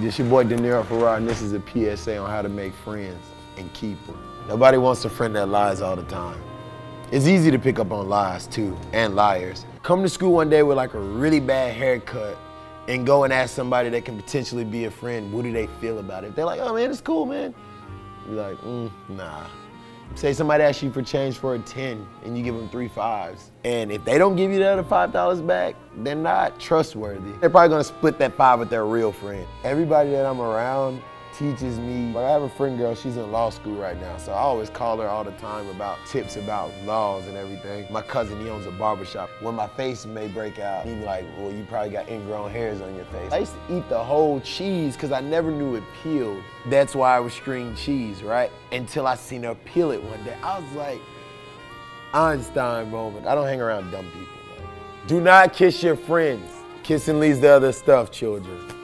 This your boy Deniro Farrar, and this is a PSA on how to make friends and keep them. Nobody wants a friend that lies all the time. It's easy to pick up on lies too, and liars. Come to school one day with like a really bad haircut and go and ask somebody that can potentially be a friend, what do they feel about it? They're like, oh man, it's cool, man. You're like, mm, nah. Say somebody asks you for change for a 10 and you give them three fives. And if they don't give you the other $5 back, they're not trustworthy. They're probably gonna split that five with their real friend. Everybody that I'm around teaches me, I have a friend girl, she's in law school right now, so I always call her all the time about tips about laws and everything. My cousin, he owns a barbershop. When my face may break out, he'd be like, well, you probably got ingrown hairs on your face. I used to eat the whole cheese because I never knew it peeled. That's why I was string cheese, right? Until I seen her peel it one day. I was like, Einstein moment. I don't hang around dumb people. Do not kiss your friends. Kissing leads to other stuff, children.